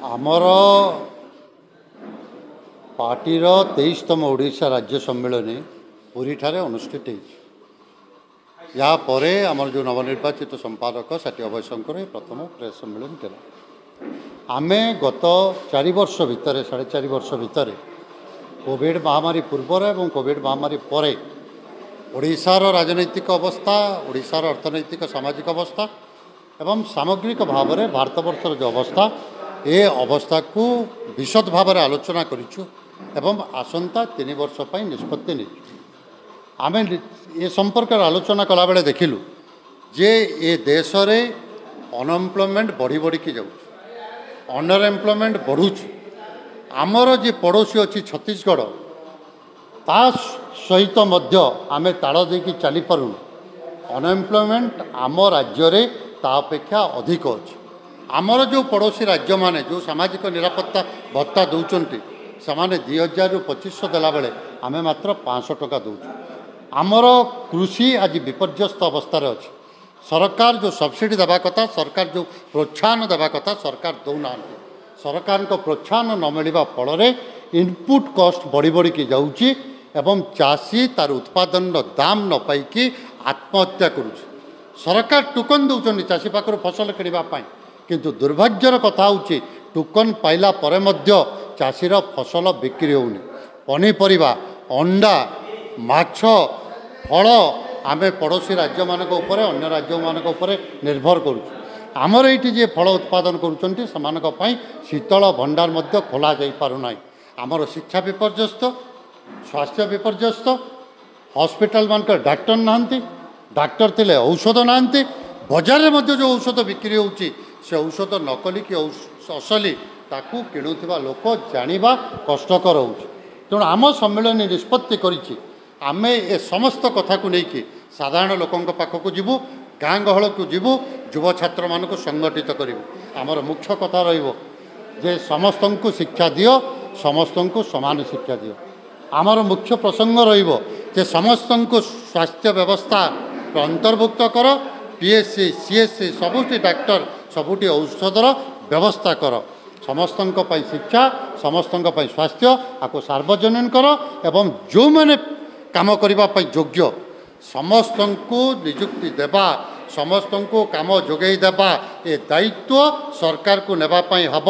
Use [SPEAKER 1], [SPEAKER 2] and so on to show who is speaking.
[SPEAKER 1] ଆମର ପାର୍ଟିର ତେଇଶତମ ଓଡ଼ିଶା ରାଜ୍ୟ ସମ୍ମିଳନୀ ପୁରୀଠାରେ ଅନୁଷ୍ଠିତ ହେଇଛି। ଏହା ପରେ ଆମର ଯେଉଁ ନବନିର୍ବାଚିତ ସମ୍ପାଦକ ସେଠି ଅଭୟ ଶଙ୍କର ଏ ପ୍ରଥମ ପ୍ରେସ୍ ସମ୍ମିଳନୀ ଥିଲା ଆମେ ଗତ ଚାରି ବର୍ଷ ଭିତରେ ସାଢ଼େ ଚାରି ବର୍ଷ ଭିତରେ କୋଭିଡ଼ ମହାମାରୀ ପୂର୍ବର ଏବଂ କୋଭିଡ଼ ମହାମାରୀ ପରେ ଓଡ଼ିଶାର ରାଜନୈତିକ ଅବସ୍ଥା ଓଡ଼ିଶାର ଅର୍ଥନୈତିକ ସାମାଜିକ ଅବସ୍ଥା ଏବଂ ସାମଗ୍ରିକ ଭାବରେ ଭାରତବର୍ଷର ଯେଉଁ ଅବସ୍ଥା ଏ ଅବସ୍ଥାକୁ ବିଶଦ ଭାବରେ ଆଲୋଚନା କରିଛୁ ଏବଂ ଆସନ୍ତା ତିନି ବର୍ଷ ପାଇଁ ନିଷ୍ପତ୍ତି ନେଇଛୁ ଆମେ ଏ ସମ୍ପର୍କରେ ଆଲୋଚନା କଲାବେଳେ ଦେଖିଲୁ ଯେ ଏ ଦେଶରେ ଅନଏମ୍ପ୍ଲୟମେଣ୍ଟ ବଢ଼ି ବଢ଼ିକି ଯାଉଛି ଅନର ଏମ୍ପ୍ଲୟମେଣ୍ଟ ବଢ଼ୁଛି ଆମର ଯେ ପଡ଼ୋଶୀ ଅଛି ଛତିଶଗଡ଼ ତା ସହିତ ମଧ୍ୟ ଆମେ ତାଳ ଦେଇକି ଚାଲିପାରୁନୁ। ଅନଏମ୍ପ୍ଲୟମେଣ୍ଟ ଆମ ରାଜ୍ୟରେ ତା ଅପେକ୍ଷା ଅଧିକ ଅଛି। ଆମର ଯେଉଁ ପଡ଼ୋଶୀ ରାଜ୍ୟମାନେ ଯେଉଁ ସାମାଜିକ ନିରାପତ୍ତା ଭତ୍ତା ଦେଉଛନ୍ତି ସେମାନେ ଦୁଇ ହଜାରରୁ ପଚିଶଶହ ଦେଲାବେଳେ ଆମେ ମାତ୍ର ପାଞ୍ଚଶହ ଟଙ୍କା ଦେଉଛୁ। ଆମର କୃଷି ଆଜି ବିପର୍ଯ୍ୟସ୍ତ ଅବସ୍ଥାରେ ଅଛି। ସରକାର ଯେଉଁ ସବସିଡ଼ି ଦେବା କଥା ସରକାର ଯେଉଁ ପ୍ରୋତ୍ସାହନ ଦେବା କଥା ସରକାର ଦେଉନାହାନ୍ତି। ସରକାରଙ୍କ ପ୍ରୋତ୍ସାହନ ନ ମିଳିବା ଫଳରେ ଇନପୁଟ୍ କଷ୍ଟ ବଢ଼ି ବଢ଼ିକି ଯାଉଛି ଏବଂ ଚାଷୀ ତାର ଉତ୍ପାଦନର ଦାମ ନ ପାଇକି ଆତ୍ମହତ୍ୟା କରୁଛି। ସରକାର ଟୋକନ୍ ଦେଉଛନ୍ତି ଚାଷୀ ପାଖରୁ ଫସଲ କିଣିବା ପାଇଁ। କିନ୍ତୁ ଦୁର୍ଭାଗ୍ୟର କଥା ହେଉଛି ଟୋକନ୍ ପାଇଲା ପରେ ମଧ୍ୟ ଚାଷୀର ଫସଲ ବିକ୍ରି ହେଉନି। ପନିପରିବା ଅଣ୍ଡା ମାଛ ଫଳ ଆମେ ପଡ଼ୋଶୀ ରାଜ୍ୟମାନଙ୍କ ଉପରେ ଅନ୍ୟ ରାଜ୍ୟମାନଙ୍କ ଉପରେ ନିର୍ଭର କରୁଛୁ। ଆମର ଏଇଠି ଯିଏ ଫଳ ଉତ୍ପାଦନ କରୁଛନ୍ତି ସେମାନଙ୍କ ପାଇଁ ଶୀତଳ ଭଣ୍ଡାର ମଧ୍ୟ ଖୋଲା ଯାଇପାରୁନାହିଁ। ଆମର ଶିକ୍ଷା ବିପର୍ଯ୍ୟସ୍ତ ସ୍ୱାସ୍ଥ୍ୟ ବିପର୍ଯ୍ୟସ୍ତ ହସ୍ପିଟାଲମାନଙ୍କର ଡାକ୍ତର ନାହାନ୍ତି ଡାକ୍ତର ଥିଲେ ଔଷଧ ନାହାନ୍ତି ବଜାରରେ ମଧ୍ୟ ଯେଉଁ ଔଷଧ ବିକ୍ରି ହେଉଛି ସେ ଔଷଧ ନକଲି କି ଅସଲି ତାକୁ କିଣୁଥିବା ଲୋକ ଜାଣିବା କଷ୍ଟକର ହେଉଛି। ତେଣୁ ଆମ ସମ୍ମିଳନୀ ନିଷ୍ପତ୍ତି କରିଛି ଆମେ ଏ ସମସ୍ତ କଥାକୁ ନେଇକି ସାଧାରଣ ଲୋକଙ୍କ ପାଖକୁ ଯିବୁ ଗାଁ ଗହଳକୁ ଯିବୁ ଯୁବ ଛାତ୍ରମାନଙ୍କୁ ସଂଗଠିତ କରିବୁ। ଆମର ମୁଖ୍ୟ କଥା ରହିବ ଯେ ସମସ୍ତଙ୍କୁ ଶିକ୍ଷା ଦିଅ ସମସ୍ତଙ୍କୁ ସମାନ ଶିକ୍ଷା ଦିଅ। ଆମର ମୁଖ୍ୟ ପ୍ରସଙ୍ଗ ରହିବ ଯେ ସମସ୍ତଙ୍କୁ ସ୍ୱାସ୍ଥ୍ୟ ବ୍ୟବସ୍ଥା ଅନ୍ତର୍ଭୁକ୍ତ କର P S C C S C ସବୁଠି ଡାକ୍ତର ସବୁଠି ଔଷଧର ବ୍ୟବସ୍ଥା କର। ସମସ୍ତଙ୍କ ପାଇଁ ଶିକ୍ଷା ସମସ୍ତଙ୍କ ପାଇଁ ସ୍ୱାସ୍ଥ୍ୟ ଆକୁ ସାର୍ବଜନୀନ କର ଏବଂ ଯେଉଁମାନେ କାମ କରିବା ପାଇଁ ଯୋଗ୍ୟ ସମସ୍ତଙ୍କୁ ନିଯୁକ୍ତି ଦେବା ସମସ୍ତଙ୍କୁ କାମ ଯୋଗାଇ ଦେବା ଏ ଦାୟିତ୍ୱ ସରକାରକୁ ନେବା ପାଇଁ ହେବ।